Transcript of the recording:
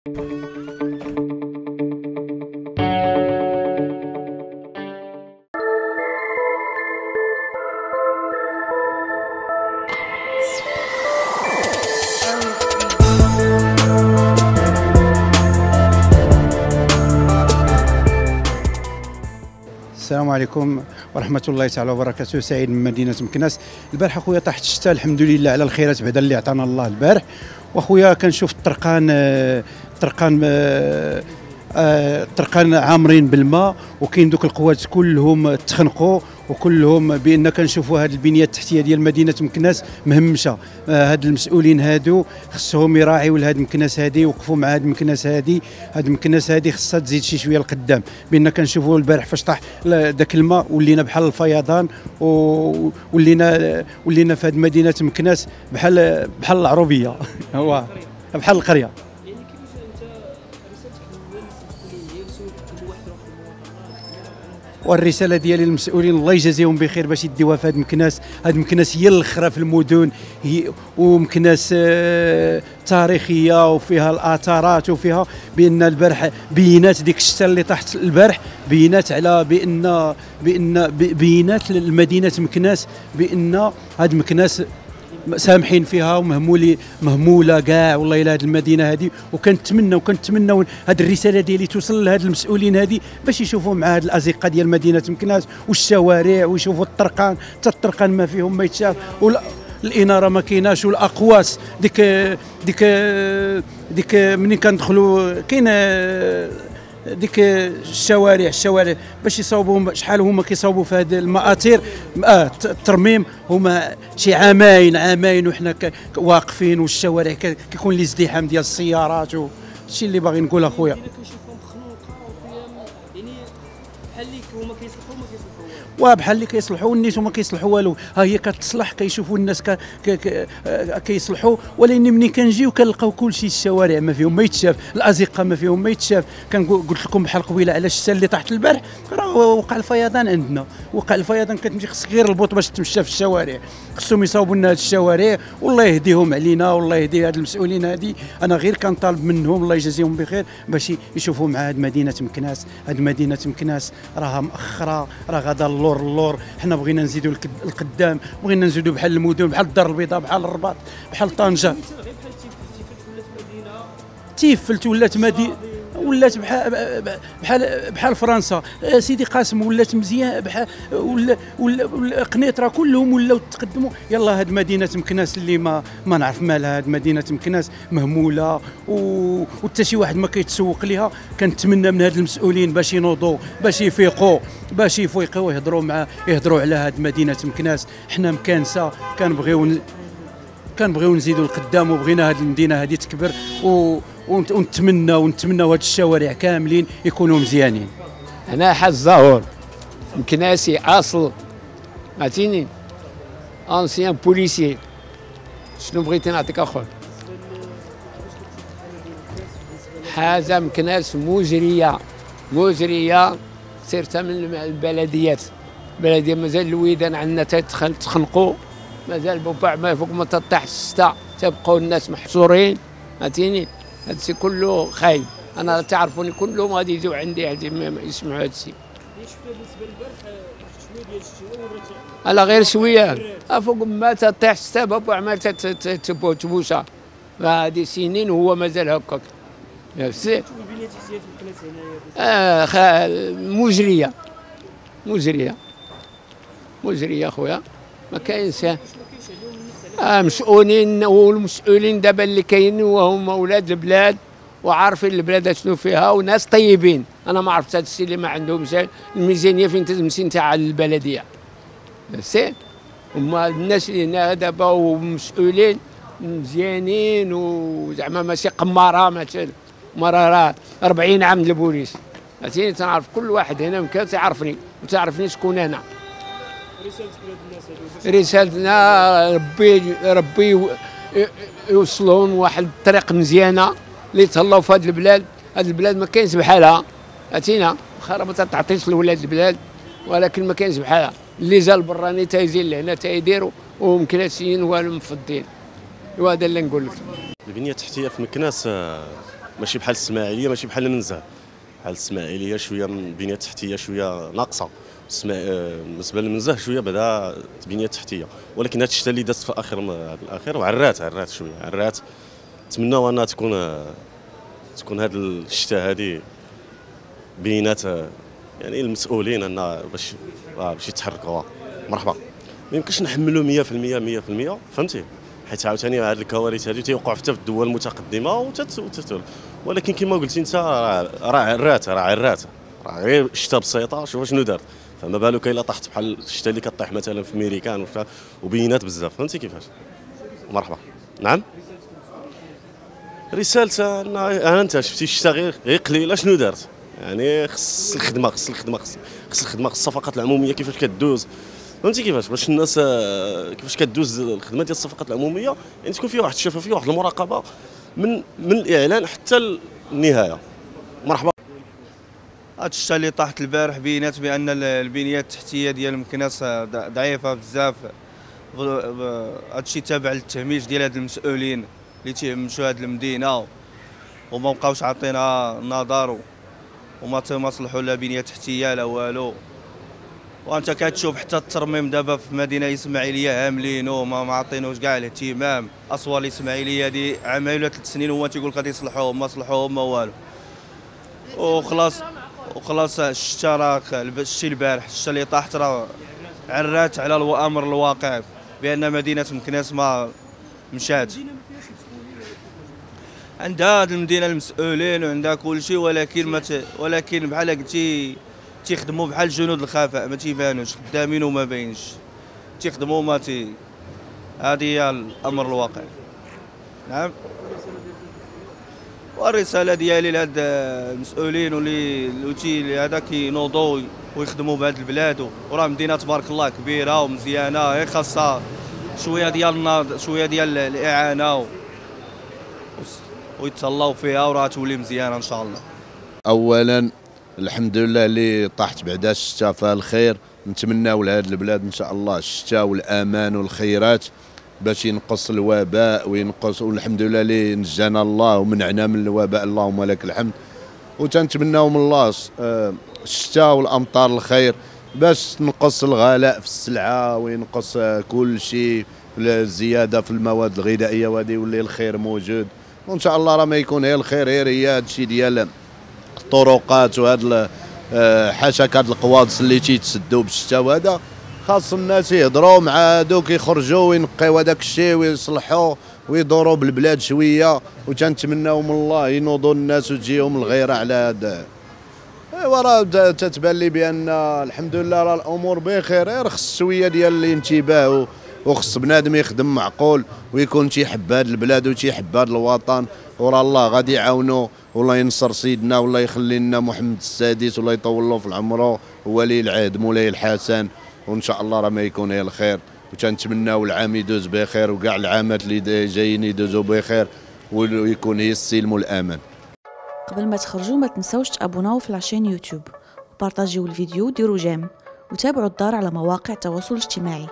السلام عليكم ورحمة الله تعالى وبركاته. سعيد من مدينة مكناس. البارح أخويا طاحت الشتاء الحمد لله على الخيرات بعدا اللي عطانا الله البارح. وأخويا كنشوف الطرقان آه، الطرقان آه، آه، الطرقان عامرين بالماء وكاين دوك القوات كلهم تخنقوا وكلهم بأن كنشوفوا هذه البنية التحتية ديال مدينة مكناس مهمشة. آه، هاد المسؤولين هادو خصهم يراعيوا لهاد مكناس هادي يوقفوا مع هاد مكناس هادي. هاد مكناس هادي خصها تزيد شي شوية لقدام بأن كنشوفوا البارح فاش طاح داك الماء ولينا بحال الفيضان ولينا ولينا في هاد مدينة مكناس بحال بحال العروبية. هو بحال القرية. والرسالة ديالي للمسؤولين الله يجازيهم بخير باش يديوها في هاد مكناس. هاد مكناس هي الأخرى في المدن هي ومكناس آه، تاريخية وفيها الآثارات وفيها بأن البارح بينات ديك الشتاء اللي طاحت البارح بينات على بأن بأن بينات لمدينه مكناس بأن هاد مكناس سامحين فيها ومهمولي مهمولة كاع والله إلى هذه المدينة هذه وكنتمنى وكنتمنى هذه الرسالة ديالي توصل لهاد المسؤولين هذه باش يشوفوا مع هاد الازقه ديال مدينة مكناس والشوارع ويشوفوا الطرقان. حتى الطرقان ما فيهم ما يتشاف. الإنارة ما كايناش والأقواس ديك ديك ديك منين كندخلوا كاين ديك الشوارع الشوارع باش يصاوبوا شحال هما كيصاوبوا في هذه المآثير؟ آه الترميم هما شي عامين عامين وحنا واقفين والشوارع كيكون لي ازدحام ديال السيارات الشيء اللي باغي نقول أخويا. وبحال اللي كيصلحوا والناس هما كيصلحوا والو. ها هي كتصلح كيشوفوا الناس. آه، كيصلحوا. ولكن ملي كنجيو كنلقاو كل شيء الشوارع ما فيهم ما يتشاف. الأزقة ما فيهم ما يتشاف. قلت لكم بحال قبيلة على الشتاء اللي طاحت البارح؟ راه وقع الفيضان عندنا. وقع الفيضان كتمشي خصك غير البوط باش تمشى في الشوارع. خصهم يصاوبوا لنا هاد الشوارع. والله يهديهم علينا والله يهدي هاد المسؤولين هادي. أنا غير كنطالب منهم الله يجازيهم بخير باش يشوفوا مع هاد مدينة مكناس. هاد مدينة مكناس راها مأخرة راه غادا اللور اللور حنا بغينا نزيدوا القدام بغينا نزيدوا بحال المدن بحال الدار البيضاء بحال الرباط بحال طنجة. تيفلت ولات مدينة. ولات بحال بحال بحال فرنسا. آه، سيدي قاسم ولات مزيان بحال ولا ولا قنيطره كلهم ولاو تقدموا يلا هاد مدينة مكناس اللي ما ما نعرف مالها. هاد مدينة مكناس مهمولة وحتى شي واحد ما كيتسوق ليها. كنتمنى من هاد المسؤولين باش ينوضوا باش يفيقوا باش يفيقوا ويهضروا مع يهضروا على هاد مدينة مكناس. حنا مكانسة كنبغيو كنبغيو نزيدوا القدام وبغينا هذه المدينة هذه تكبر و... ونت- ونتمنى ونتمنى هاد الشوارع كاملين يكونوا مزيانين. أنا حاج الزهور مكناسي أصل. عرفتيني؟ أنسيان بوليسي شنو بغيتي نعطيك اخويا حاجة مكناس مجريه مجريه سيرت من البلديات. البلديه مازال الويدان عندنا تخنقوا مازال بوبع ما فوق ما تطيح الشتاء تبقوا الناس محصورين. فهمتيني هادشي كله خايب. أنا تعرفوني كلهم غادي يجوا عندي غادي يسمعوا هادشي. على غير شوية. فوق ما تطيح الشتاء بابا عمال تت- تت- تبو- تبوشا هذه سنين وهو مازال هكاك. هنايا آه خ- مجرية. مجرية. مجرية أخويا. ما كاينش. مسؤولين والمسؤولين دابا اللي كاينين وهم أولاد البلاد وعارفين البلاد شنو فيها وناس طيبين. أنا ما عرفت هذا الشيء اللي ما عندهمش الميزانية فين تمشي نتاع البلدية. سي؟ هما الناس اللي هنا دابا ومسؤولين مزيانين وزعما ماشي قمارة ماشي مرارات 40 عام البوليس. عرفتيني تنعرف كل واحد هنا مكان تعرفني وتعرفني شكون أنا. رسالتنا ربي ربي يو- يوصلون واحد الطريق مزيانه اللي تهلاو في هذه البلاد هذه البلاد ما كاينش بحالها عرفتينا واخا ما تعطيش لولاد البلاد ولكن ما كاينش بحالها اللي جا البراني تيزين لهنا تيديروا ومكناسيين والمفضين وهذا اللي نقول لك البنيه التحتيه في مكناس ماشي بحال الاسماعيليه ماشي بحال المنزه بحال الاسماعيليه شوية البنيه التحتيه شوية ناقصة. آه، بالنسبة للمنزه شوية بدا البنيه التحتيه ولكن هذا الشتا اللي دازت في آخر الاخير وعرات عرات شوية. عرات. نتمناو أنها تكون تكون هذا الشتا هذه بينات يعني المسؤولين ان باش آه، باش يتحركوا مرحبا. ما يمكنش نحملوا 100% 100% فهمتي؟ حيت عاوتاني هاد الكوارث هذه تيوقعوا حتى في الدول المتقدمة وتت ولكن كما قلتي انت راه راه عرات راه عرات راه غير شتا بسيطة شوف شنو دارت. فما بالك الا طاحت بحال الشتا اللي كطيح مثلا في ميريكان وبينات بزاف. فهمتي كيفاش؟ مرحبا. نعم؟ رسالة ان أنا أنت شفتي الشتا غير غير قليلة شنو دارت؟ يعني خص الخدمة خص الخدمة خص الخدمة خص الصفقات العمومية كيفاش كدوز؟ فهمتي كيفاش؟ باش الناس آه، كيفاش كدوز الخدمة ديال الصفقات العمومية؟ يعني تكون فيها واحد الشفافية واحد المراقبة من من الإعلان حتى النهاية. مرحبا. هاد الشتا اللي طاحت البارح بينات بأن ال- البنية التحتية ديال مكناس ض- ضعيفة بزاف. هادشي تابع للتهميش ديال هاد المسؤولين اللي تيهمشوا هاد المدينة. وما بقاوش عاطينها نظر وما ما صلحوا لا بنية تحتية لا والو. وانت كتشوف حتى الترميم دابا في مدينة إسماعيلية هاملينو ما ما عاطينوش كاع الاهتمام اسوار الاسماعيليه هادي عامين ولا ثلاث سنين هو تيقول لك غادي يصلحوهم ما صلحوهم ما والو وخلاص وخلاص الشتا راه الشتي البارح الشتا اللي طاحت راه عرات على الامر الواقع بأن مدينة مكناس ما مشات عندها هاد المدينة المسؤولين وعندها كل شيء ولكن. ولكن بحال قلتي تيخدموا بحال جنود الخفاء ما تيبانوش خدامين وما باينش. تيخدموا ما تي هذه هي الأمر الواقع. نعم؟ والرسالة ديالي لهاد المسؤولين واللي اللي تي- اللي هذا كينوضوا ويخدموا بهاد البلاد وراه مدينة تبارك الله كبيرة ومزيانة غير خاصها شوية ديال الناض شوية ديال الإعانة و... ويتهلاو فيها وراه تولي مزيانة إن شاء الله. اولا الحمد لله اللي طاحت بعدا الشتاء فيها الخير. نتمناو لهاد البلاد إن شاء الله الشتاء والأمان والخيرات باش ينقص الوباء وينقص والحمد لله اللي نجانا الله ومنعنا من الوباء. اللهم لك الحمد. وتنتمناو من الله آه، الشتاء والأمطار الخير باش تنقص الغلاء في السلعة وينقص آه، كل شيء الزيادة في المواد الغذائية وهذه يولي الخير موجود. وإن شاء الله راه ما يكون هي الخير غير هي هادشي ديال الطرقات وهاد آه، حاشاك هاد القواضس اللي تيتسدوا بالشتاء وهذا. خاص الناس يهضروا مع هادوك يخرجوا وينقيو هذاك الشيء ويصلحوا ويدوروا بالبلاد شوية. وتنتمناو من الله ينوضوا الناس وتجيهم الغيرة على هذا إيوا راه تتبان لي بأن الحمد لله راه الأمور بخير غير خص شوية ديال الانتباه وخص بنادم يخدم معقول ويكون تيحب هذا البلاد وتيحب هذا الوطن. وراه الله غادي يعاونو والله ينصر سيدنا والله يخلي لنا محمد السادس والله يطول له في العمر وولي العهد مولاي الحسن. وإن شاء الله راه ما يكون هي الخير. وتنتمناو العام يدوز بخير وكاع العامات اللي جايين يدوزوا بخير ويكون هي السلم والأمان. قبل ما تخرجوا ما تنسوش تابوناو في العشان يوتيوب وبارطاجيو الفيديو وديروا جيم. وتابعوا الدار على مواقع التواصل الاجتماعي.